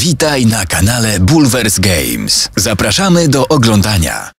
Witaj na kanale Bulwers Games. Zapraszamy do oglądania.